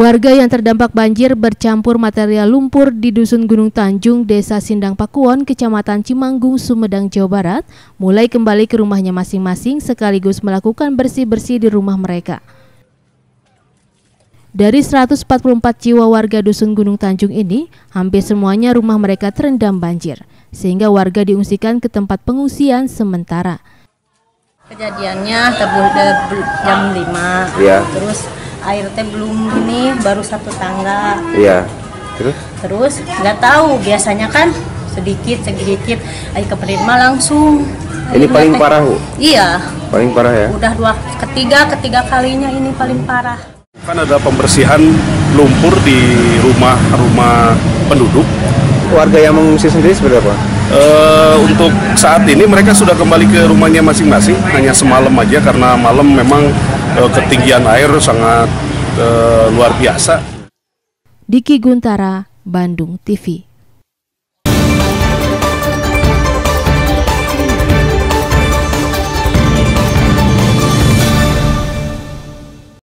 Warga yang terdampak banjir bercampur material lumpur di Dusun Gunung Tanjung, Desa Sindang Pakuwon, Kecamatan Cimanggung, Sumedang, Jawa Barat, mulai kembali ke rumahnya masing-masing sekaligus melakukan bersih-bersih di rumah mereka. Dari 144 jiwa warga Dusun Gunung Tanjung ini, hampir semuanya rumah mereka terendam banjir, sehingga warga diungsikan ke tempat pengungsian sementara. Kejadiannya jam 5, ya. terus air teh belum ini baru satu tangga. Iya. Terus? Terus nggak tahu biasanya kan sedikit sedikit. Air keperit mah langsung. Ini paling teh. parah bu? Iya. Paling parah ya? Udah dua ketiga ketiga kalinya ini paling parah. Kan ada pembersihan lumpur di rumah-rumah penduduk. Warga yang mengungsi sendiri seperti apa? Uh, untuk saat ini mereka sudah kembali ke rumahnya masing-masing. Hanya semalam aja karena malam memang ketinggian air sangat uh, luar biasa. Diki Guntara, Bandung TV.